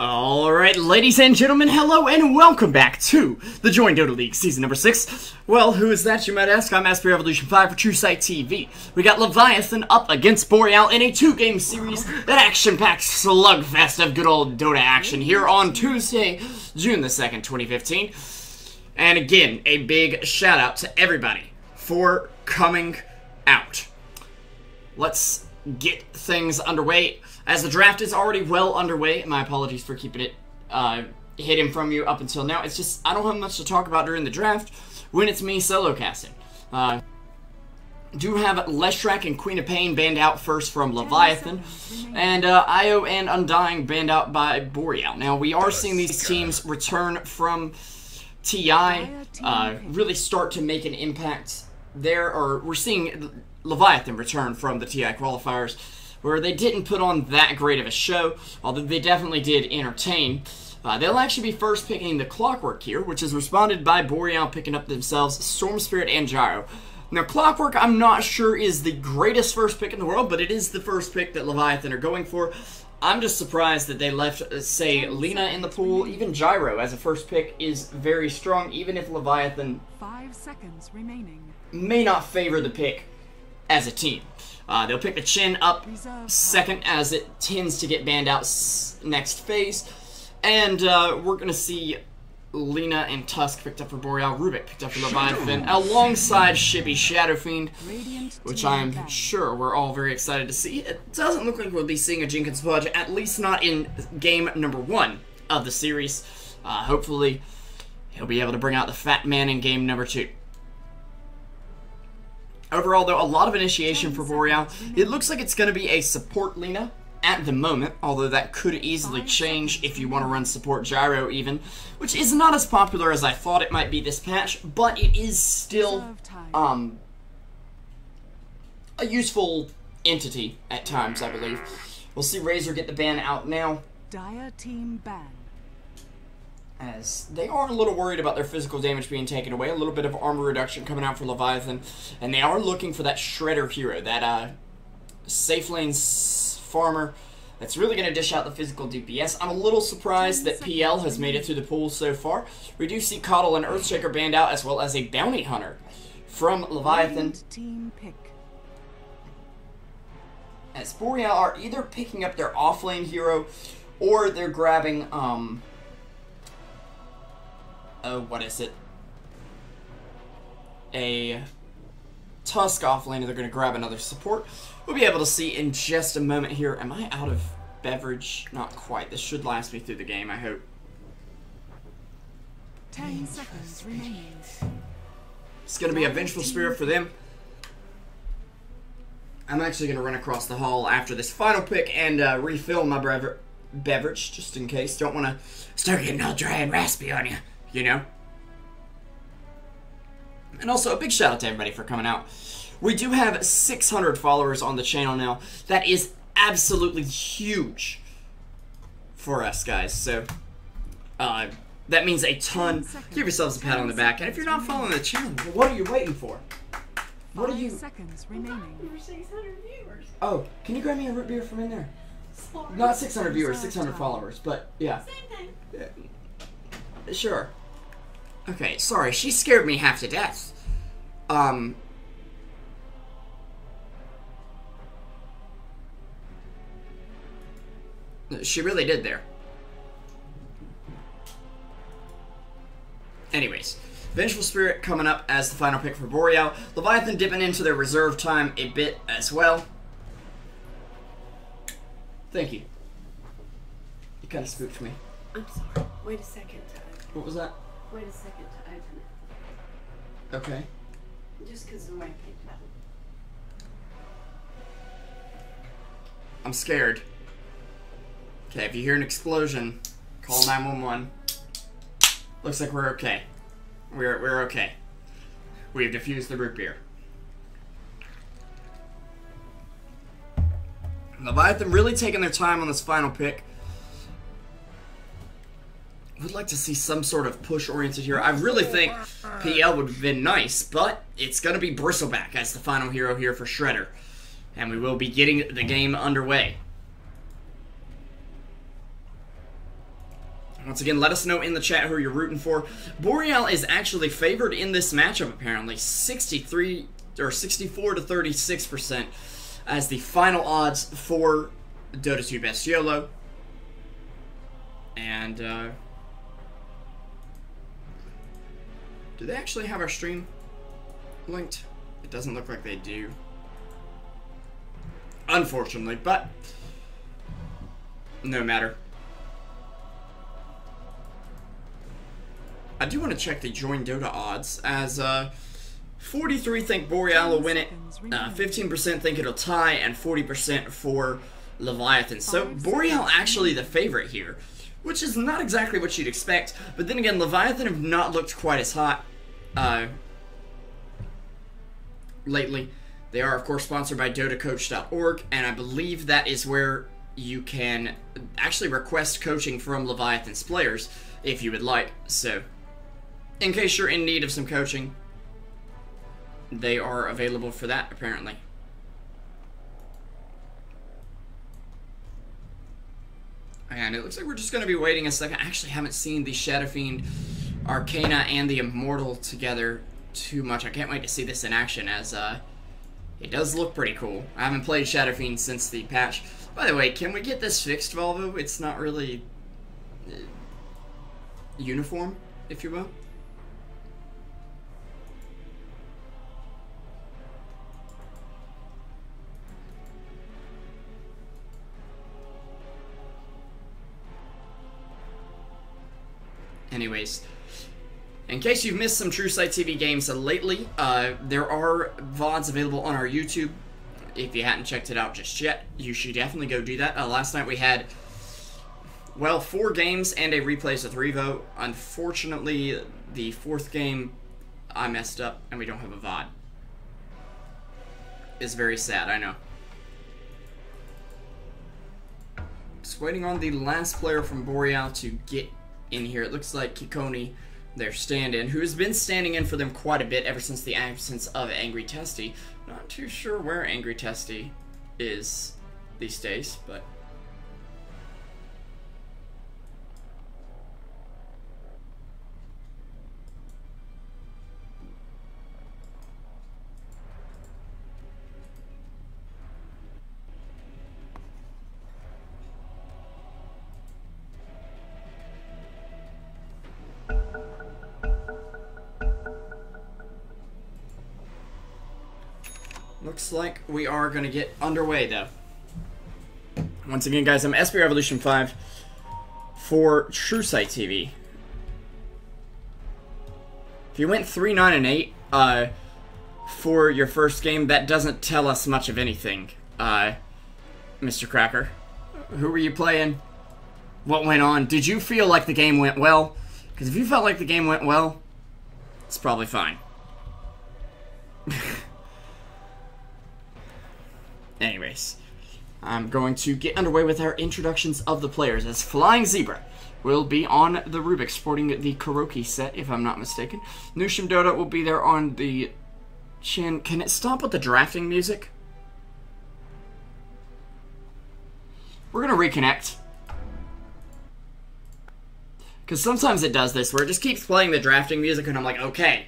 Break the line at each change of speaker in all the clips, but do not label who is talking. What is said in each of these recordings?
Alright, ladies and gentlemen, hello and welcome back to the Join Dota League Season number 6. Well, who is that, you might ask? I'm SB Revolution 5 for TrueSight TV. We got Leviathan up against Boreal in a two-game series, that action-packed slugfest of good old Dota action here on Tuesday, June the 2nd, 2015. And again, a big shout-out to everybody for coming out. Let's get things underway. As the draft is already well underway, my apologies for keeping it uh, hidden from you up until now. It's just, I don't have much to talk about during the draft when it's me solo casting. Uh, do have Leshrac and Queen of Pain banned out first from Leviathan, and uh, Io and Undying banned out by Boreal. Now, we are seeing these teams return from TI, uh, really start to make an impact there, or we're seeing Leviathan return from the TI qualifiers where they didn't put on that great of a show, although they definitely did entertain. Uh, they'll actually be first picking the Clockwork here, which is responded by Boreal picking up themselves Storm Spirit and Gyro. Now, Clockwork, I'm not sure is the greatest first pick in the world, but it is the first pick that Leviathan are going for. I'm just surprised that they left, uh, say, Lina in the pool. Even Gyro as a first pick is very strong, even if Leviathan
Five seconds remaining.
may not favor the pick as a team. Uh, they'll pick the Chen up second as it tends to get banned out next phase. And uh, we're going to see Lina and Tusk picked up for Boreal, Rubik picked up for Leviathan, alongside Shibby Shadowfiend, which I'm sure we're all very excited to see. It doesn't look like we'll be seeing a Jenkins Pudge, at least not in game number one of the series. Uh, hopefully, he'll be able to bring out the Fat Man in game number two. Overall, though, a lot of initiation for Boreal. It looks like it's going to be a support Lina at the moment, although that could easily change if you want to run support Gyro even, which is not as popular as I thought it might be this patch, but it is still um, a useful entity at times, I believe. We'll see Razor get the ban out now.
Dire team ban.
As they are a little worried about their physical damage being taken away. A little bit of armor reduction coming out for Leviathan, and they are looking for that Shredder hero, that uh, safe lane farmer that's really going to dish out the physical DPS. I'm a little surprised that PL has made it through the pool so far. We do see Coddle and Earthshaker banned out, as well as a Bounty Hunter from Leviathan.
Team pick.
As Boreal are either picking up their offlane hero, or they're grabbing, um, oh, what is it? A Tusk offlane, and they're going to grab another support. We'll be able to see in just a moment here. Am I out of beverage? Not quite. This should last me through the game, I hope.
Ten seconds remaining.
It's going to be a Vengeful Spirit for them. I'm actually going to run across the hall after this final pick and uh, refill my beverage, just in case. Don't want to start getting all dry and raspy on you, you know? And also, a big shout out to everybody for coming out. We do have 600 followers on the channel now. That is absolutely huge for us, guys. So, uh, that means a ton. Give yourselves a pat on the back. And if you're not following the channel, what are you waiting for? What are you...
seconds remaining.
Over 600 viewers.
Oh, can you grab me a root beer from in there? Not 600 viewers, 600 followers, but yeah.
Same thing.
Sure. Okay, sorry, she scared me half to death. Um. She really did there. Anyways, Vengeful Spirit coming up as the final pick for Boreal. Leviathan dipping into their reserve time a bit as well. Thank you. You kind of spooked me.
I'm sorry. Wait a second.
What was that?
Wait a second to open it. Okay. Just because the way I picked it up.
I'm scared. Okay, if you hear an explosion, call 911. Looks like we're okay. We're, we're okay. We have defused the root beer. Leviathan really taking their time on this final pick. Would like to see some sort of push oriented hero. I really think PL would have been nice, but it's going to be Bristleback as the final hero here for Shredder. And we will be getting the game underway. Once again, let us know in the chat who you're rooting for. Boreal is actually favored in this matchup, apparently. 63 or 64 to 36% as the final odds for Dota 2 Best YOLO. And, uh, do they actually have our stream linked? It doesn't look like they do. Unfortunately, but no matter. I do want to check the join Dota odds as uh, 43 think Boreal will win it, uh, 15% think it'll tie, and 40% for Leviathan. So Boreal actually the favorite here, which is not exactly what you'd expect. But then again, Leviathan have not looked quite as hot uh, lately. They are, of course, sponsored by DotaCoach.org, and I believe that is where you can actually request coaching from Leviathan's players if you would like. So, in case you're in need of some coaching, they are available for that, apparently. And it looks like we're just going to be waiting a second. I actually haven't seen the Shadow Fiend, Arcana, and the Immortal together too much. I can't wait to see this in action as uh, it does look pretty cool. I haven't played Shadow Fiend since the patch. By the way, can we get this fixed, Volvo? It's not really uh, uniform, if you will. Anyways, in case you've missed some True Sight TV games lately, uh, there are VODs available on our YouTube. If you hadn't checked it out just yet, you should definitely go do that. Uh, last night we had, well, four games and a replay replays of Revo. Unfortunately, the fourth game, I messed up and we don't have a VOD. It's very sad, I know. Just waiting on the last player from Boreal to get in here. It looks like Kikoni, their stand-in, who has been standing in for them quite a bit ever since the absence of Angry Testy. Not too sure where Angry Testy is these days, but... Like we are going to get underway, though. Once again, guys, I'm SB Revolution 5 for True Sight TV. If you went 3 9 and 8 uh, for your first game, that doesn't tell us much of anything, uh, Mr. Cracker. Who were you playing? What went on? Did you feel like the game went well? Because if you felt like the game went well, it's probably fine. Anyways, I'm going to get underway with our introductions of the players as Flying Zebra will be on the Rubik sporting the Kuroki set, if I'm not mistaken. Nushim Dota will be there on the Chen. Can it stop with the drafting music? We're going to reconnect. Because sometimes it does this, where it just keeps playing the drafting music, and I'm like, okay,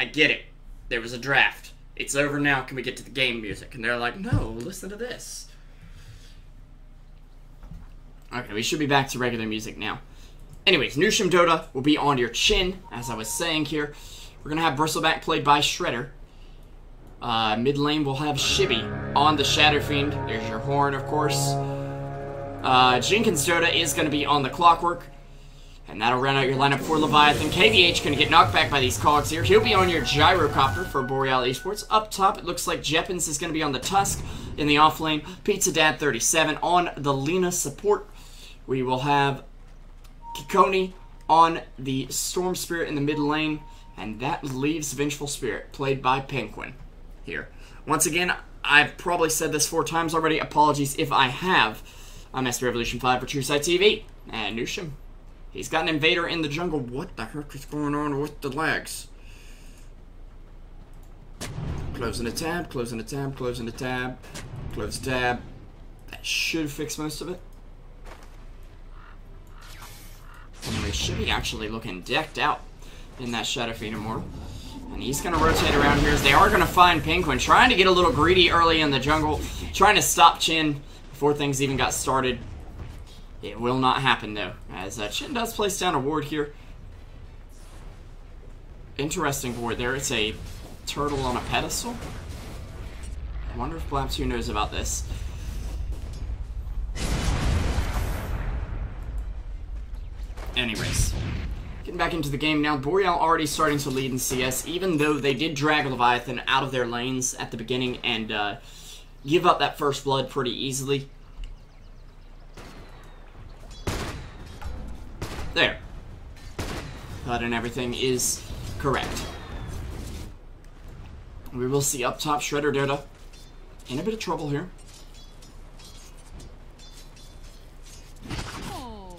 I get it. There was a draft. It's over now. Can we get to the game music? And they're like, no, listen to this. Okay, we should be back to regular music now. Anyways, Nushim Dota will be on your Chen, as I was saying here. We're going to have Bristleback played by Shredder. Uh, mid lane, we'll have Shibby on the Shadow Fiend. There's your horn, of course. Uh, Jenkins Dota is going to be on the Clockwork. And that'll run out your lineup for Leviathan. KVH to get knocked back by these cogs here. He'll be on your Gyrocopter for Boreal Esports. Up top, it looks like Jeppins is going to be on the Tusk in the off lane. Pizza Dad 37 on the Lina support. We will have Kikoni on the Storm Spirit in the mid lane. And that leaves Vengeful Spirit, played by Penguin here. Once again, I've probably said this four times already. Apologies if I have. I'm SB Revolution 5 for True Sight TV. And Nushim. He's got an invader in the jungle. What the heck is going on with the legs? Closing the tab, closing the tab, closing the tab, close tab. That should fix most of it. they should be actually looking decked out in that Shadow Fiend Immortal. And he's going to rotate around here as they are going to find Penguin, trying to get a little greedy early in the jungle, trying to stop Chen before things even got started. It will not happen though, as uh, Chen does place down a ward here. Interesting ward there. It's a turtle on a pedestal. I wonder if Blap 2 knows about this. Anyways, getting back into the game now. Boreal already starting to lead in CS, even though they did drag Leviathan out of their lanes at the beginning and uh, give up that first blood pretty easily. There. HUD and everything is correct. We will see up top Shredder Dota in a bit of trouble here.
Oh,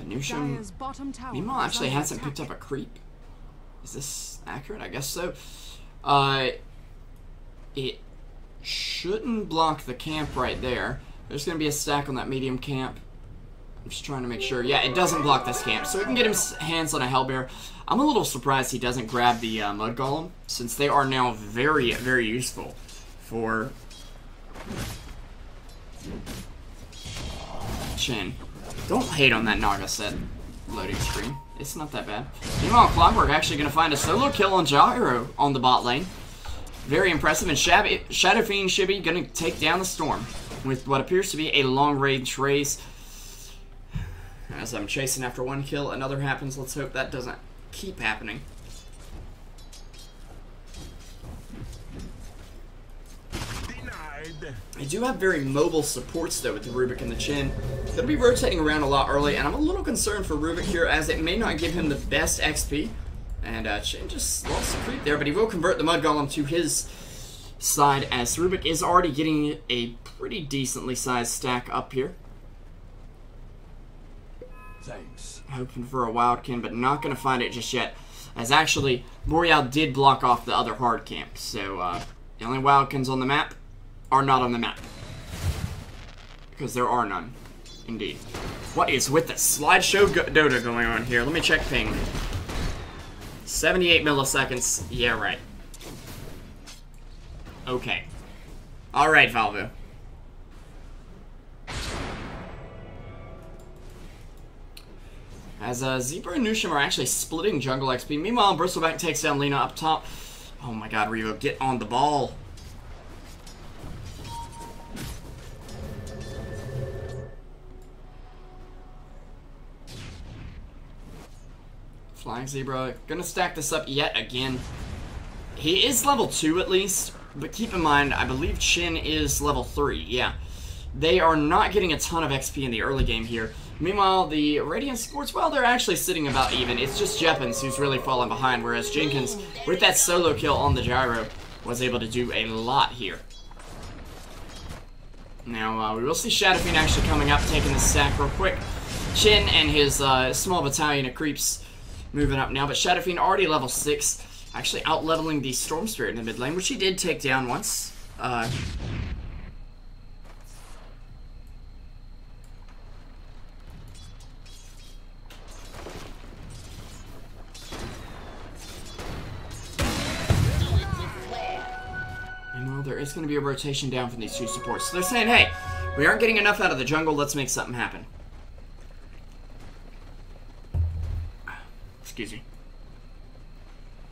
Venusian
Dire's bottom tower.
Meemaw actually hasn't
attack.
picked up a creep. Is this accurate? I guess so. Uh, it shouldn't block the camp right there. There's going to be a stack on that medium camp. I'm just trying to make sure. Yeah, it doesn't block this camp, so we can get him hands on a Hellbear. I'm a little surprised he doesn't grab the uh, Mud Golem, since they are now very, very useful for Chen. Don't hate on that Naga set loading screen. It's not that bad. Meanwhile, Clockwork actually going to find a solo kill on Gyro on the bot lane. Very impressive. And Shab Shadow Fiend Shibby going to take down the Storm with what appears to be a long-range raze. As I'm chasing after one kill, another happens. Let's hope that doesn't keep happening. I do have very mobile supports though with the Rubik and the Chen. They'll be rotating around a lot early, and I'm a little concerned for Rubik here as it may not give him the best XP. And uh, Chen just lost the creep there, but he will convert the Mud Golem to his side as Rubik is already getting a pretty decently sized stack up here.
Thanks.
Hoping for a Wildkin, but not going to find it just yet. As actually, Boreal did block off the other hard camp, so uh, the only Wildkins on the map are not on the map. Because there are none. Indeed. What is with the slideshow go Dota going on here? Let me check ping. 78 milliseconds. Yeah, right. Okay. Alright, Valvo. As uh, Zebra and Nushim are actually splitting jungle XP. Meanwhile, Bristleback takes down Lina up top. Oh my god, Revo, get on the ball. Flying Zebra, gonna stack this up yet again. He is level 2 at least, but keep in mind, I believe Chen is level 3, yeah. They are not getting a ton of XP in the early game here. Meanwhile, the Radiant Sports, well, they're actually sitting about even. It's just Jeppins who's really falling behind, whereas Jenkins, with that solo kill on the Gyro, was able to do a lot here. Now, uh, we will see Shadowfiend actually coming up, taking the sack real quick. Chen and his uh, small battalion of creeps moving up now, but Shadowfiend already level 6, actually out-leveling the Storm Spirit in the mid lane, which he did take down once. Uh, there is going to be a rotation down from these two supports. So they're saying, hey, we aren't getting enough out of the jungle, let's make something happen. Excuse me.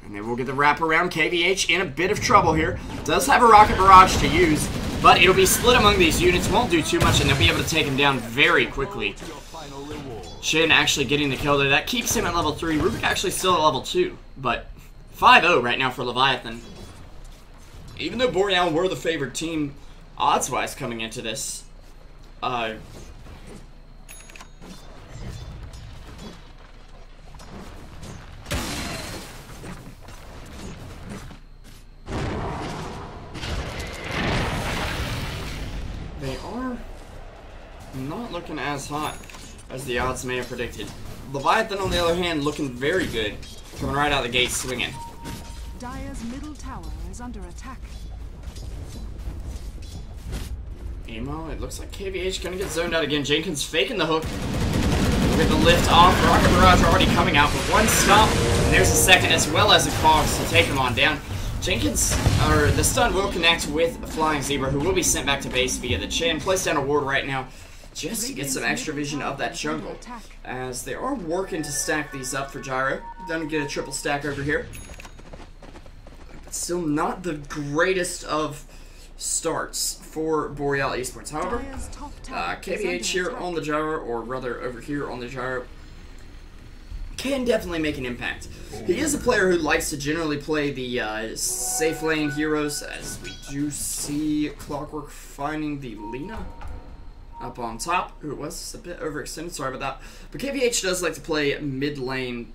And they will get the wraparound. KVH in a bit of trouble here. Does have a rocket barrage to use, but it'll be split among these units. Won't do too much, and they'll be able to take him down very quickly. Chen actually getting the kill there. That keeps him at level 3. Rubik actually still at level 2, but 5-0 right now for Leviathan. Even though Boreal were the favored team, odds-wise, coming into this, uh, not looking as hot as the odds may have predicted. Leviathan, on the other hand, looking very good. Coming right out of the gate swinging.
Dire's middle tower is under attack.
Emo, it looks like KVH gonna get zoned out again. Jenkins faking the hook. With the lift off, Rocket Barrage already coming out, but one stop, and there's a second as well as a Cogs to take him on down. Jenkins, or the stun will connect with Flying Zebra, who will be sent back to base via the Chen. Place down a ward right now, just to get some extra vision of that jungle. As they are working to stack these up for Gyro. Gonna get a triple stack over here. But still not the greatest of starts for Boreal Esports. However, uh, KVH here on the gyro, or rather over here on the gyro, can definitely make an impact. He is a player who likes to generally play the uh, safe lane heroes, as we do see Clockwork finding the Lina up on top, who was a bit overextended, sorry about that. But KVH does like to play mid lane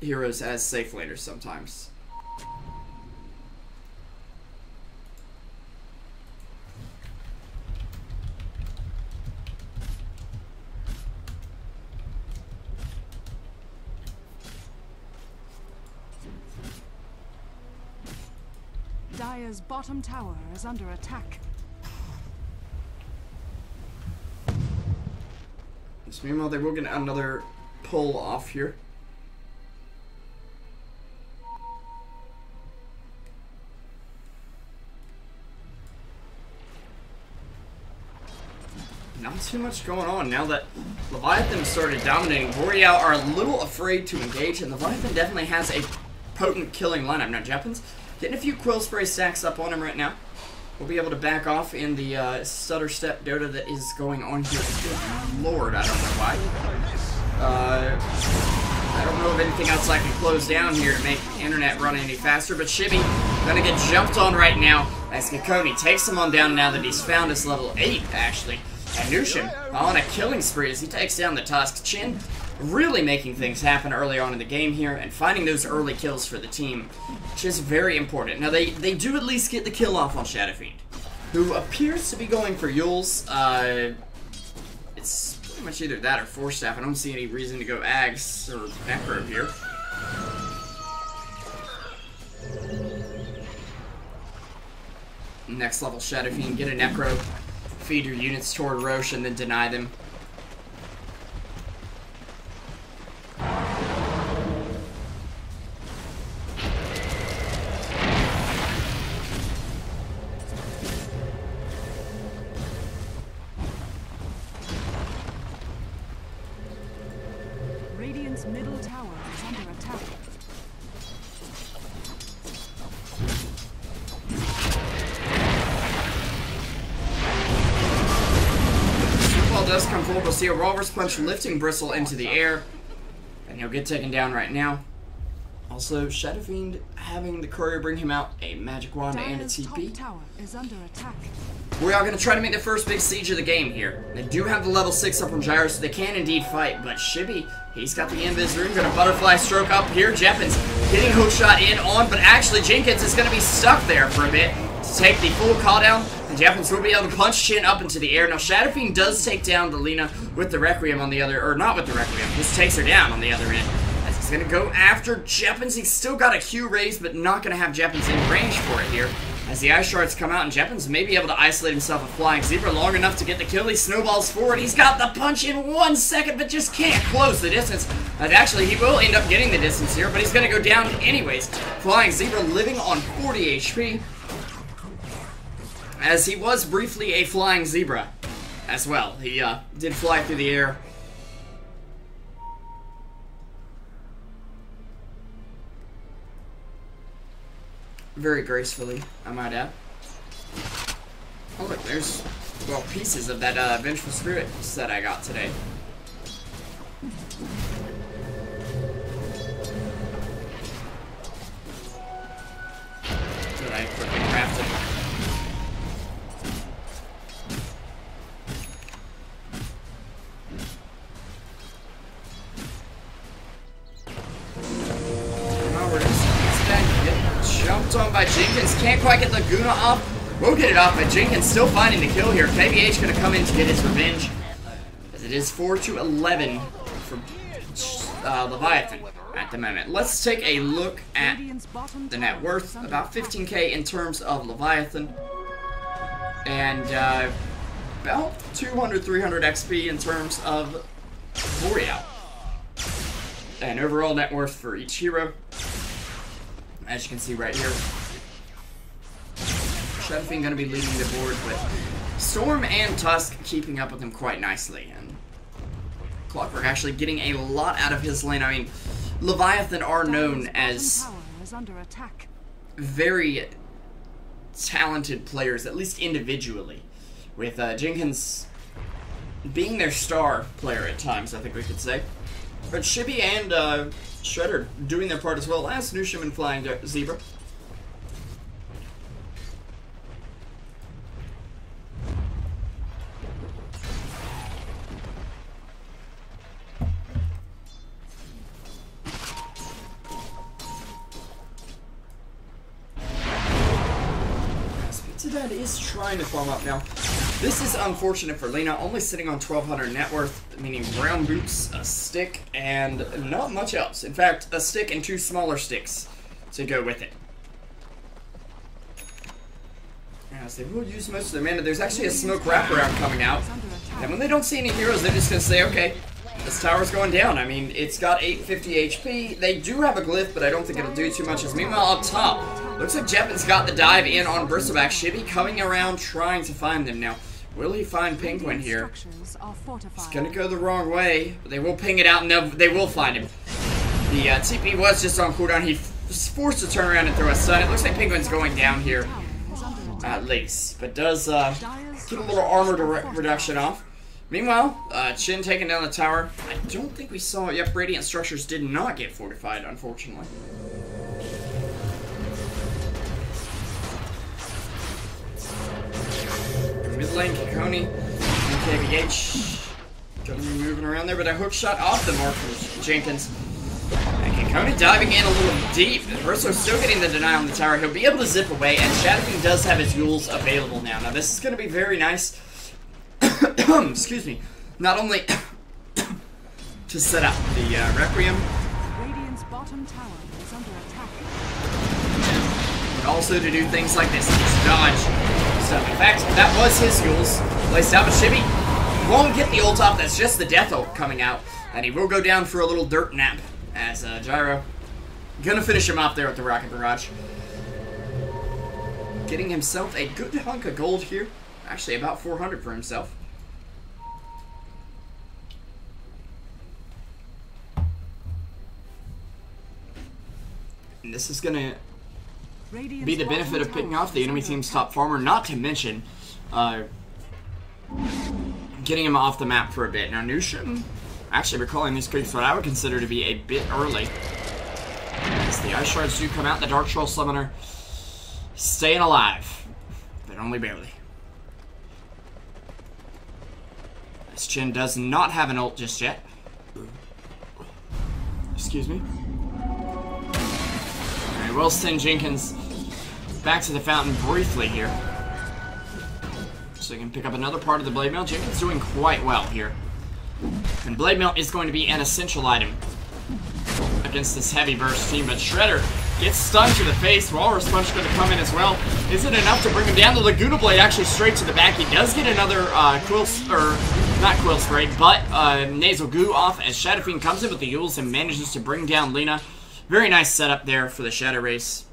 heroes as safe laners sometimes.
Dire's bottom tower is under attack.
So meanwhile, they will get another pull off here. Not too much going on now that Leviathan started dominating. Boreal are a little afraid to engage, and Leviathan definitely has a potent killing lineup. Now, Jeppins getting a few Quill Spray stacks up on him right now. We'll be able to back off in the uh, stutter step Dota that is going on here. Good Lord, I don't know why. Uh, I don't know of anything else I can close down here to make internet run any faster, but Shibby gonna get jumped on right now as Kakoni takes him on down now that he's found his level 8, actually. And Nushim on a killing spree as he takes down the Tusk Chin, really making things happen early on in the game here and finding those early kills for the team, which is very important. Now, they, they do at least get the kill off on Shadowfiend, who appears to be going for Eul's. Uh, it's pretty much either that or Force Staff. I don't see any reason to go Ags or Necro here. Next level Shadowfiend, get a Necro, feed your units toward Rosh, and then deny them. See a Rover's Punch lifting Bristle into the air. And he'll get taken down right now. Also, Shadowfiend having the courier bring him out a magic wand and a TP.
tower is under attack.
We are going to try to make the first big siege of the game here. They do have the level 6 up on Gyro, so they can indeed fight, but Shibby, he's got the Invis Rune, going to butterfly stroke up here. Jeppins getting hook shot in on, but actually Jenkins is going to be stuck there for a bit to take the full call down, and will be able to punch Chen up into the air. Now, Shadowfiend does take down the Lina with the Requiem on the other, or not with the Requiem, just takes her down on the other end. As he's going to go after Jeppins, he's still got a Q raised, but not going to have Jeppins in range for it here. As the ice shards come out, and Jeppins may be able to isolate himself a flying zebra long enough to get the kill. He snowballs forward. He's got the punch in one second, but just can't close the distance. And actually, he will end up getting the distance here, but he's going to go down anyways. Flying zebra living on 40 HP. As he was briefly a flying zebra as well. He uh, did fly through the air. Very gracefully, I might add. Oh look, there's, well, pieces of that uh, Vengeful Spirit set I got today. We'll get it off, but Jenkins still finding the kill here. KVH gonna come in to get his revenge. As it is 4 to 11 for uh, Leviathan at the moment. Let's take a look at the net worth. About 15k in terms of Leviathan. And uh, about 200, 300 XP in terms of Boreal. And overall net worth for each hero, as you can see right here. Shadowfiend going to be leading the board with Storm and Tusk keeping up with him quite nicely. And Clockwork actually getting a lot out of his lane. I mean, Leviathan are known as
bottom tower is under attack.
very talented players, at least individually. With uh, Jenkins being their star player at times, I think we could say. But Shibby and uh, Shredder doing their part as well as Nushim and Flying Zebra. Trying to farm up now. This is unfortunate for Lina, only sitting on 1200 net worth, meaning brown boots, a stick, and not much else. In fact, a stick and two smaller sticks to go with it. As they will use most of their mana, there's actually a smoke wraparound coming out. And when they don't see any heroes, they're just gonna say, okay, this tower's going down. I mean, it's got 850 HP. They do have a glyph, but I don't think it'll do too much. As meanwhile, up top, looks like Jeppin's got the dive in on Bristleback. Shibby coming around trying to find them now. Will he find Penguin here?
structures are fortified.
It's gonna go the wrong way, but they will ping it out and they will find him. The uh, TP was just on cooldown. He was forced to turn around and throw a stun. It looks like Penguin's going down here,
Tower is under attack.
at least. But does uh, get a little armor
structures are
re- reduction off. Meanwhile, uh, Chen taking down the tower. I don't think we saw it. Yep, Radiant Structures did not get fortified, unfortunately. Mid lane, Kikoni, KVH. Gonna be moving around there, but a hook shot off the mark from Jenkins. And Kikoni diving in a little deep. Verso still getting the deny on the tower. He'll be able to zip away, and Shadowking does have his Euls available now. Now, this is going to be very nice. Excuse me. Not only to set up the uh, Requiem,
Radiant's bottom tower is under attack.
but also to do things like this. Just dodge stuff. In fact, that was his Euls. Placed out, but Shibby won't get the ult off. That's just the Death Ult coming out. And he will go down for a little dirt nap as uh, Gyro gonna finish him off there with the Rocket Barrage. Getting himself a good hunk of gold here. Actually, about 400 for himself. And this is gonna be the benefit of picking off the enemy team's top farmer, not to mention uh, getting him off the map for a bit. Now, Nushim, actually recalling these creeps, what I would consider to be a bit early. As the Ice Shards do come out, the Dark Troll Summoner staying alive, but only barely. This Chen does not have an ult just yet. Excuse me. Alright, we'll send Jenkins back to the fountain briefly here. So he can pick up another part of the Blade Mail. Jenkins doing quite well here. And Blade Mail is going to be an essential item against this heavy burst team, but Shredder gets stunned to the face. Walrus Punch going to come in as well. Is it enough to bring him down? The Laguna Blade actually straight to the back. He does get another uh, Quill, or not Quill Spray, but uh, Nasal Goo off as Shadowfiend comes in with the Euls and manages to bring down Lina. Very nice setup there for the Shadow Raze.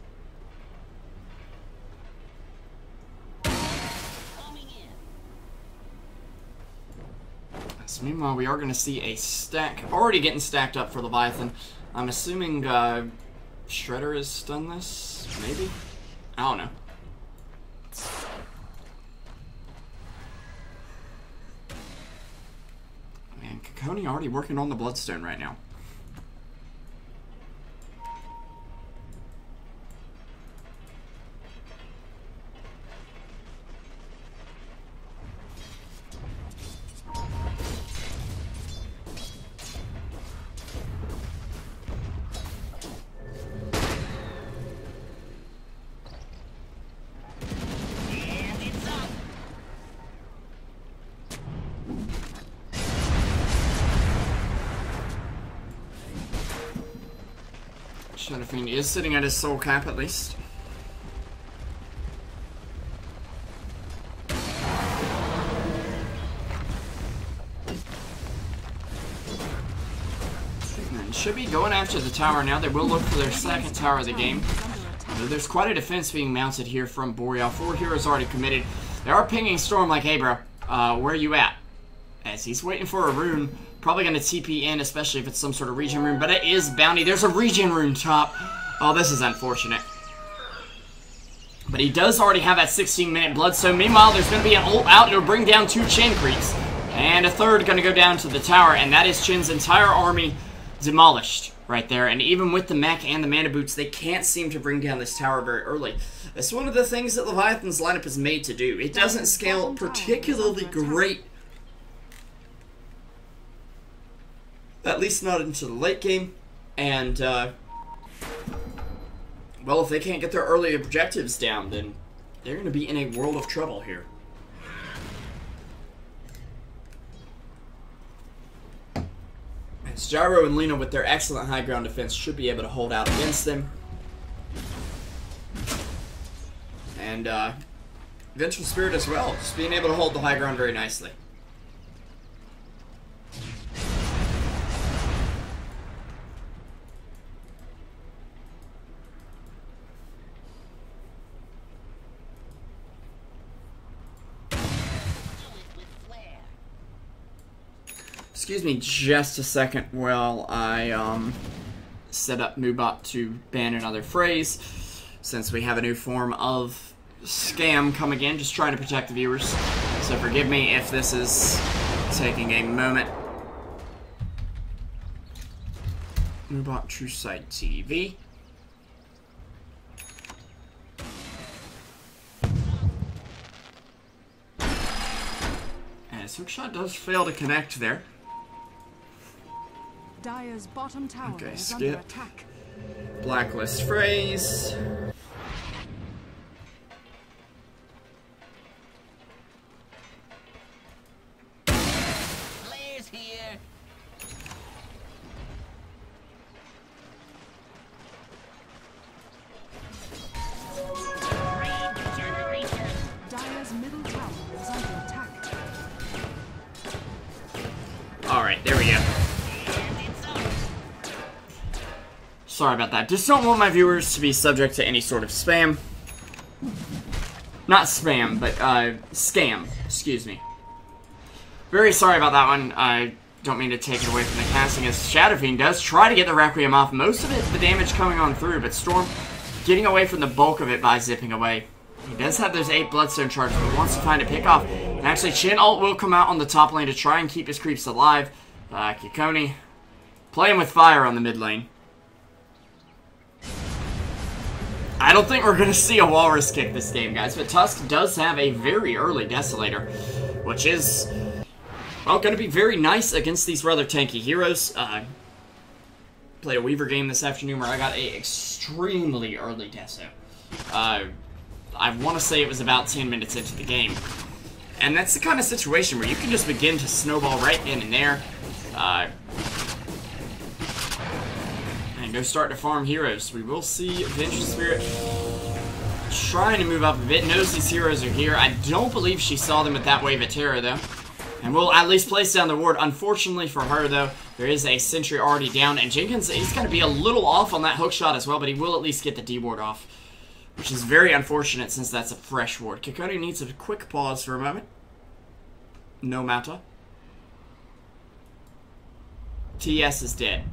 So meanwhile, we are going to see a stack already getting stacked up for Leviathan. I'm assuming uh, Shredder has done this, maybe. I don't know. Man, Kakoni already working on the Bloodstone right now. Shadowfiend is sitting at his soul cap at least. should be going after the tower now. They will look for their second tower of the game. There's quite a defense being mounted here from Boreal. Four heroes already committed. They are pinging Storm like, hey, bro, uh, where are you at? As he's waiting for a rune Probably going to TP in, especially if it's some sort of regen rune. But it is Bounty. There's a regen rune top. Oh, this is unfortunate. But he does already have that 16 minute blood. So Meanwhile, there's going to be an ult out. It'll bring down two Chen creeps. And a third going to go down to the tower. And that is Chen's entire army demolished right there. And even with the mech and the mana boots, they can't seem to bring down this tower very early. That's one of the things that Leviathan's lineup is made to do. It doesn't scale particularly great. At least not into the late game. And, uh, well, if they can't get their early objectives down, then they're going to be in a world of trouble here. As Gyro and Lina, with their excellent high ground defense, should be able to hold out against them. And, uh, Vengeful Spirit as well, just being able to hold the high ground very nicely. Excuse me just a second while I um, set up Moobot to ban another phrase, since we have a new form of scam come again, just trying to protect the viewers. So forgive me if this is taking a moment. Moobot True Sight TV. As Hookshot does fail to connect there.
Dire's bottom tower
Okay,
is
skip.
under attack.
Blacklist phrase. Sorry about that. Just don't want my viewers to be subject to any sort of spam. Not spam, but uh, scam. Excuse me. Very sorry about that one. I don't mean to take it away from the casting as Shadowfiend does try to get the Requiem off. Most of it, the damage coming on through, but Storm getting away from the bulk of it by zipping away. He does have those 8 Bloodstone charges, but wants to find a pick off. And actually, Chen Alt will come out on the top lane to try and keep his creeps alive. Uh, Kikoni playing with fire on the mid lane. I don't think we're going to see a Walrus kick this game, guys, but Tusk does have a very early Desolator, which is, well, going to be very nice against these rather tanky heroes. Uh, played a Weaver game this afternoon where I got a extremely early Deso. Uh, I want to say it was about 10 minutes into the game. And that's the kind of situation where you can just begin to snowball right in and there. Uh, start to farm heroes. We will see Vengeful Spirit trying to move up a bit. Knows these heroes are here. I don't believe she saw them at that wave of terror, though. And will at least place down the ward. Unfortunately for her, though, there is a sentry already down. And Jenkins, he's going to be a little off on that hook shot as well, but he will at least get the D-ward off. Which is very unfortunate since that's a fresh ward. Kikoni needs a quick pause for a moment. No matter. TS is dead.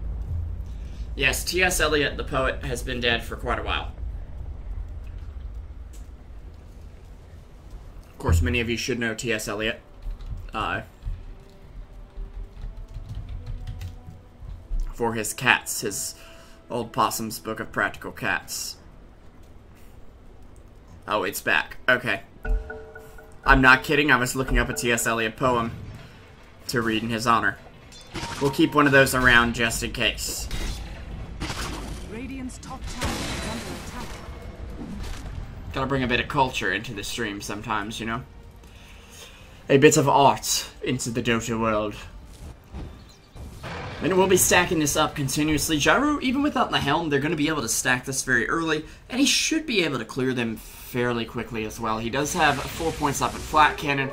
Yes, T.S. Eliot, the poet, has been dead for quite a while. Of course, many of you should know T.S. Eliot. Uh, for his cats, his Old Possum's Book of Practical Cats. Oh, it's back. Okay. I'm not kidding, I was looking up a T.S. Eliot poem to read in his honor. We'll keep one of those around just in case. Gotta bring a bit of culture into the stream sometimes, you know? A bit of art into the Dota world. And we'll be stacking this up continuously. Gyro, even without the helm, they're going to be able to stack this very early, and he should be able to clear them fairly quickly as well. He does have four points up in Flak Cannon,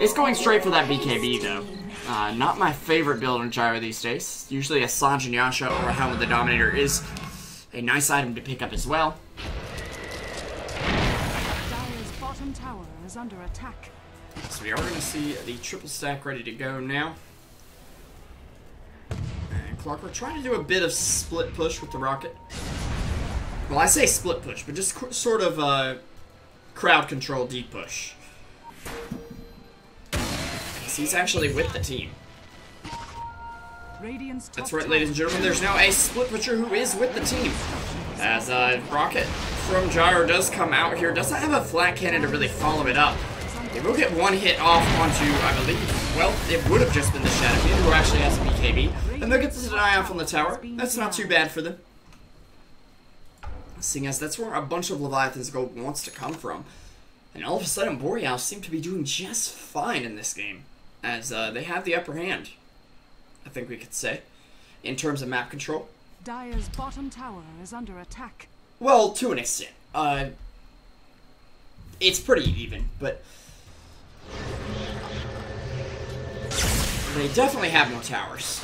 It's going straight for that BKB though. Uh, not my favorite build on Gyro these days. Usually a Sanjin Yasha or a Helm of the Dominator is a nice item to pick up as well.
Bottom tower is under attack.
So we are going to see the triple stack ready to go now. And Clark, we're trying to do a bit of split push with the rocket. Well, I say split push, but just qu- sort of uh, crowd control deep push. 'Cause He's actually with the team. That's right, ladies and gentlemen. There's now a split pusher who is with the team. As uh, Rocket from Gyro does come out here, doesn't have a Flak Cannon to really follow it up. They will get one hit off onto, I believe, well, it would have just been the Shadow Fiend who actually has a BKB. And they'll get the deny off on the tower. That's not too bad for them. Seeing as that's where a bunch of Leviathan's gold wants to come from. And all of a sudden, Boreal seem to be doing just fine in this game. As uh, they have the upper hand, I think we could say, in terms of map control.
Dire's bottom tower is under attack.
Well, to an extent. Uh, it's pretty even, but they definitely have more towers.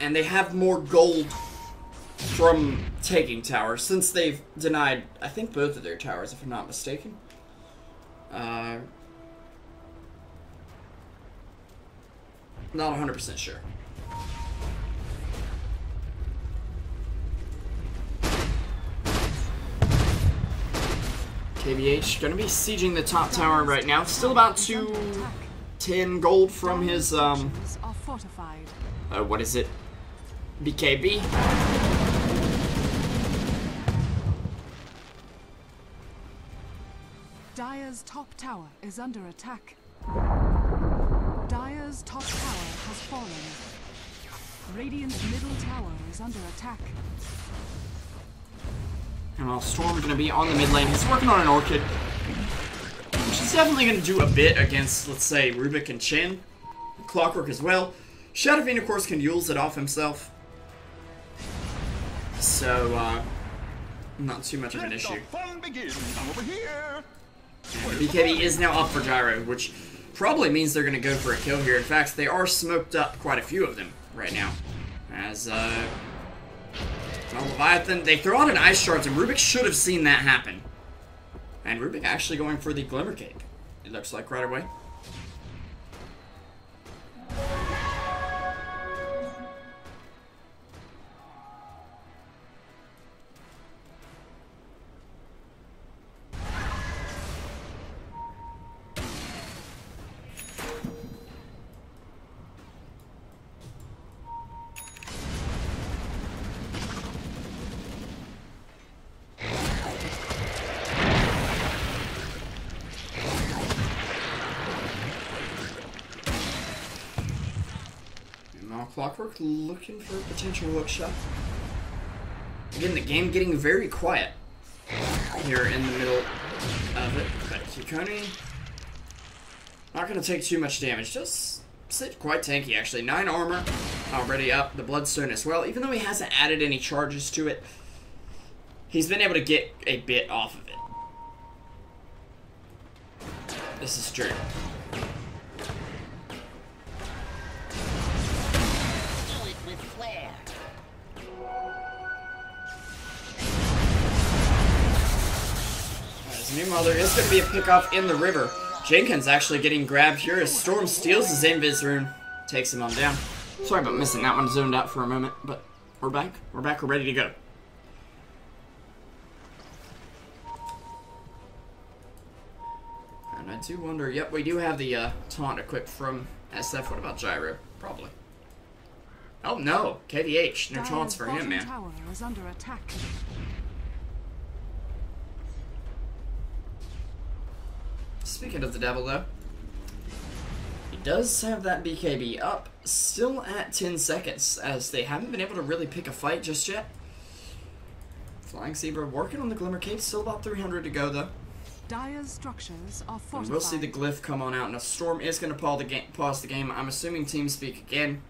And they have more gold from taking towers, since they've denied, I think, both of their towers, if I'm not mistaken. Uh, not 100% sure. KVH gonna be sieging the top tower right now. Still about two ten gold from his um uh, what is it? BKB.
Dire's top tower is under attack. Dire's top tower has fallen. Radiant's middle tower is under attack.
And while Storm gonna be on the mid lane, he's working on an Orchid. Which is definitely gonna do a bit against, let's say, Rubik and Chen. Clockwork as well. Shadow Fiend, of course, can Euls it off himself. So, uh, not too much of an issue.
the fun begin. Come over here.
BKB is now up for Gyro, which probably means they're going to go for a kill here. In fact, they are smoked up quite a few of them right now. As, uh... Well, Leviathan, they throw out an Ice Shards, and Rubik should have seen that happen. And Rubik actually going for the Glimmer Cape, it looks like right away. Looking for a potential hook shot. Again, the game getting very quiet here in the middle of it. But not going to take too much damage. Just sit quite tanky, actually. 9 armor already up. The Bloodstone as well. Even though he hasn't added any charges to it, he's been able to get a bit off of it. This is true. Mother is going to be a pickoff in the river. Jeppins actually getting grabbed here as Storm steals his Invis rune. Takes him on down. Sorry about missing that one, zoned out for a moment, but we're back. We're back, we're ready to go. And I do wonder, yep, we do have the uh, taunt equipped from SF. What about Gyro? Probably. Oh no, KVH. No taunts for him, man.
tower is under attack.
Speaking of the devil, though, he does have that BKB up, still at 10 seconds, as they haven't been able to really pick a fight just yet. Flying Zebra working on the Glimmer Cape, still about 300 to go, though.
Dire's structures are
And
fortified.
we'll see the glyph come on out, and a storm is going to pause the game. Pause the game. I'm assuming TeamSpeak again.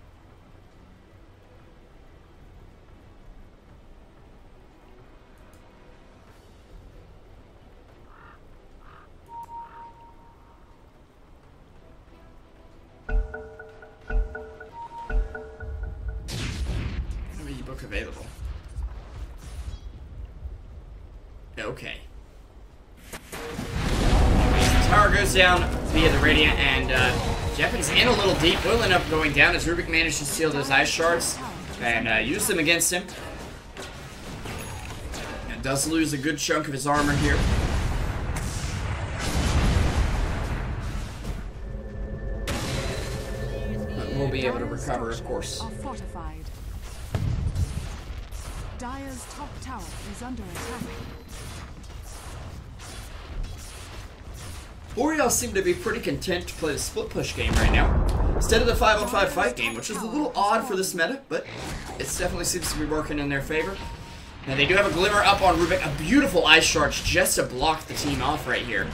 Going down as Rubik managed to steal those Ice Shards and uh, use them against him. And does lose a good chunk of his armor here. But we'll be able to recover, of course.
Dire's top tower is under attack.
Boreal seem to be pretty content to play the split push game right now. Instead of the 5 on 5 fight game, which is a little odd for this meta, but it definitely seems to be working in their favor. Now they do have a Glimmer up on Rubik, a beautiful Ice Charge just to block the team off right here.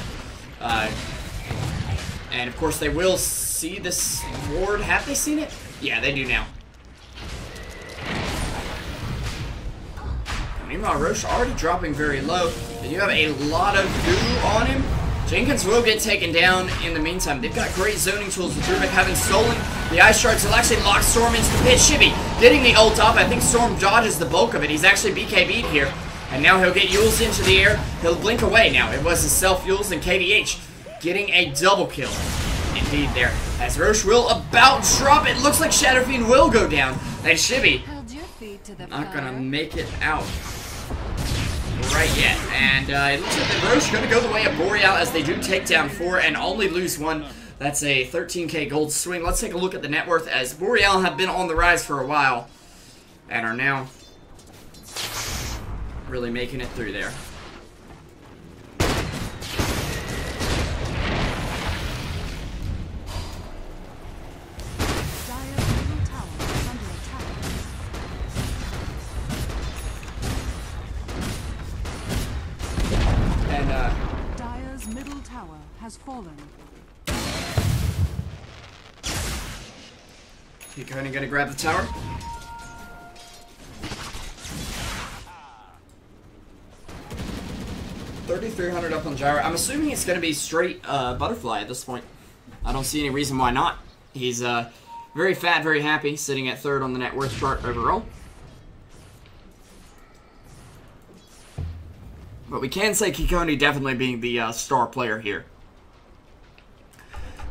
Uh, and of course they will see this ward. Have they seen it? Yeah, they do now. Meanwhile, Rosh already dropping very low. They do have a lot of goo on him. Jeppins will get taken down in the meantime. They've got great zoning tools with Rubik having stolen the Ice Shards. He'll actually lock Storm into the pit. Shibby getting the ult up. I think Storm dodges the bulk of it. He's actually BKB'd here. And now he'll get Euls into the air. He'll blink away now. It was his self Euls and KVH getting a double kill. Indeed there. As Rosh will about drop it. Looks like Shadow Fiend will go down. And Shibby
Held your feet to the
not gonna make it out right yet. And uh, it looks like the Rosh gonna go the way of Boreal as they do take down four and only lose one. That's a 13k gold swing. Let's take a look at the net worth as Boreal have been on the rise for a while and are now really making it through there.
Fallen.
you kind of gonna grab the tower. Thirty-three hundred up on Gyro. I'm assuming it's gonna be straight uh, butterfly at this point. I don't see any reason why not. He's uh, very fat, very happy, sitting at third on the net worth chart overall. But we can say Kikoni definitely being the uh, star player here.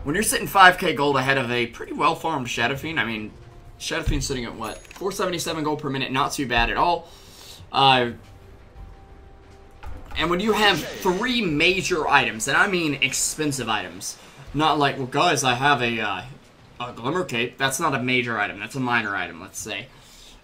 When you're sitting 5k gold ahead of a pretty well farmed Shadow Fiend, I mean, Shadow sitting at what? 477 gold per minute, not too bad at all. Uh, and when you have three major items, and I mean expensive items, not like, well, guys, I have a, uh, a Glimmer Cape. That's not a major item, that's a minor item, let's say.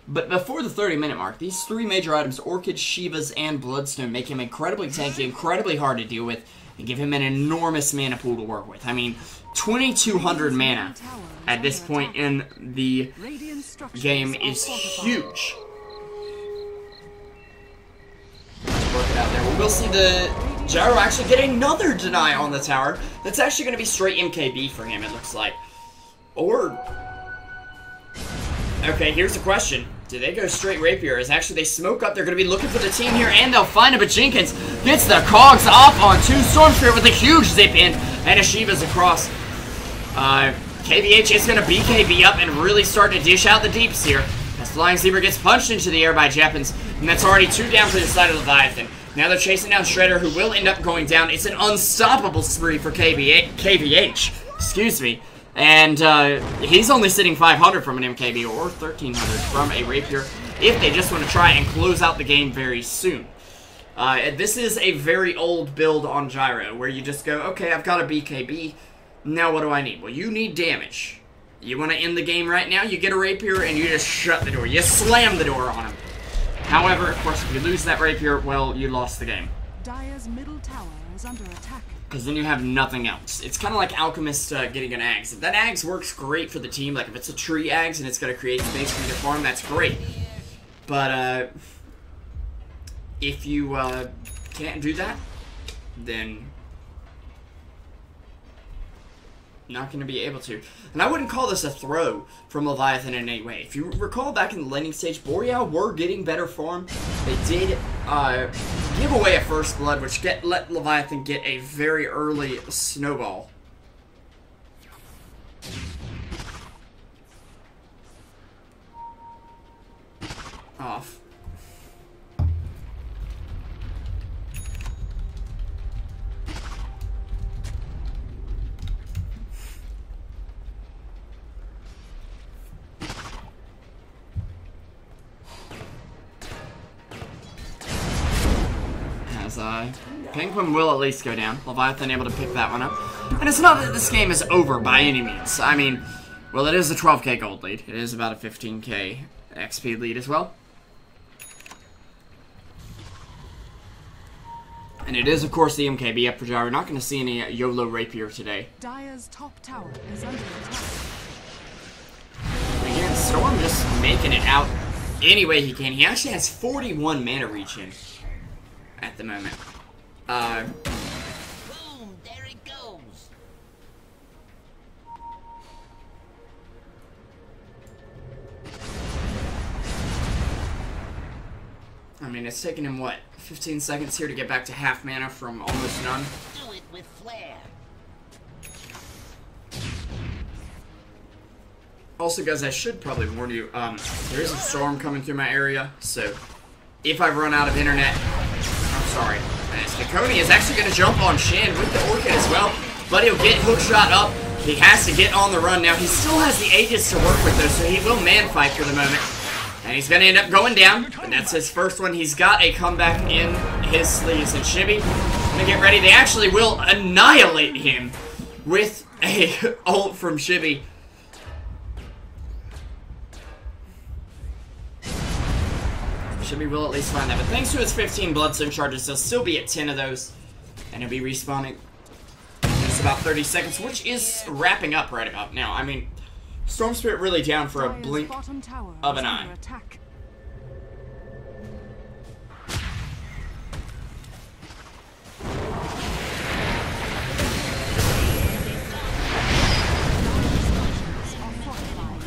But before the 30 minute mark, these three major items, Orchid, Shivas, and Bloodstone, make him incredibly tanky, incredibly hard to deal with, and give him an enormous mana pool to work with. I mean, 2200 mana at this point in the game is huge. We will see the Gyro actually get another deny on the tower. That's actually going to be straight MKB for him, it looks like. Or... Okay, here's the question. Do they go straight Rapier? As actually they smoke up, they're going to be looking for the team here, and they'll find him, but Jeppins gets the cogs off on two Storm Spirit with a huge zip in, and Ashiva's across. Uh, KVH is going to BKB up and really start to dish out the deeps here. As Flying Zebra gets punched into the air by Jeppins, and that's already two down for the side of Leviathan. Now they're chasing down Shredder, who will end up going down. It's an unstoppable spree for KVH. KVH excuse me. And uh, he's only sitting 500 from an MKB or 1300 from a Rapier if they just want to try and close out the game very soon. Uh, this is a very old build on Gyro where you just go, okay, I've got a BKB. Now what do I need? Well, you need damage. You want to end the game right now? You get a Rapier and you just shut the door. You slam the door on him. However, of course, if you lose that Rapier, well, you lost the game.
Dire's middle tower is under attack.
Because then you have nothing else. It's kind of like Alchemist uh, getting an Axe. If that Axe works great for the team, like if it's a tree Axe and it's going to create space for you to farm, that's great. But, uh, if you, uh, can't do that, then not going to be able to. And I wouldn't call this a throw from Leviathan in any way. If you recall back in the landing stage, Boreal were getting better form. They did uh, give away a first blood, which get let Leviathan get a very early snowball. off. Penguin will at least go down. Leviathan able to pick that one up. And it's not that this game is over by any means. I mean, well, it is a 12k gold lead. It is about a 15k XP lead as well. And it is, of course, the MKB up for Jar. We're not going to see any YOLO Rapier today.
Dire's top tower is under attack.
Again, Storm just making it out any way he can. He actually has 41 mana regen at the moment. Uh,
Boom, there it goes.
I mean, it's taken him, what, 15 seconds here to get back to half mana from almost none?
Do it with flair.
Also, guys, I should probably warn you, um, there is a storm coming through my area, so if I run out of internet, I'm sorry. As Kikoni is actually going to jump on Chen with the Orchid as well, but he'll get hookshot up. He has to get on the run now. He still has the Aegis to work with, though, so he will man fight for the moment. And he's going to end up going down, and that's his first one. He's got a comeback in his sleeves, and Shibby going to get ready. They actually will annihilate him with a ult from Shibby. Shibby will at least find that, but thanks to his 15 Bloodstone charges, he'll still be at 10 of those, and he'll be respawning in just about 30 seconds, which is wrapping up right about now. I mean, Storm Spirit really down for a blink of an eye.
attack. Are fortified.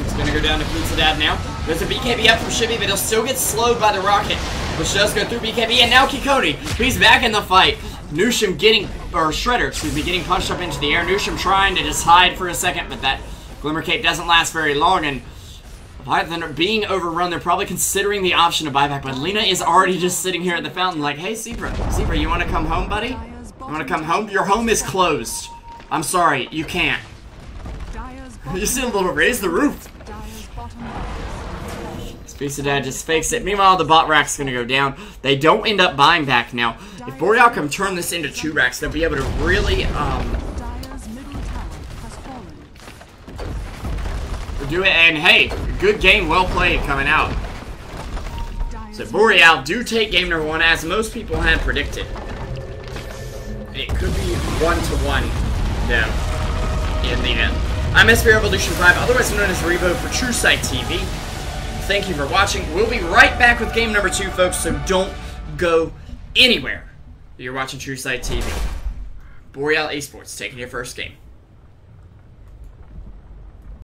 It's gonna go down to Pizza Dad now. There's a BKB up from Shibby, but he'll still get slowed by the rocket, which does go through BKB. And now Kikoni, he's back in the fight. Nushim getting, or Shredder, excuse me, getting punched up into the air. Nushim trying to just hide for a second, but that Glimmer Cape doesn't last very long. And Leviathan being overrun, they're probably considering the option of buyback. But Lina is already just sitting here at the fountain, like, hey, Zebra, Zebra, you want to come home, buddy? You want to come home? Your home is closed. I'm sorry, you can't. You see a little raise the roof.
Tower
Pizza Dad just fakes it. Meanwhile, the bot rack's gonna go down. They don't end up buying back now. If Boreal can turn this into two racks, they'll be able to really um, do it. And hey, good game, well played coming out. So Boreal do take game number one, as most people had predicted. It could be one to one, in the end. I'm SB Revolution 5, otherwise known as Revo for True Sight TV. Thank you for watching. We'll be right back with game number two, folks, so don't go anywhere. You're watching True Sight TV. Boreal Esports taking your first game.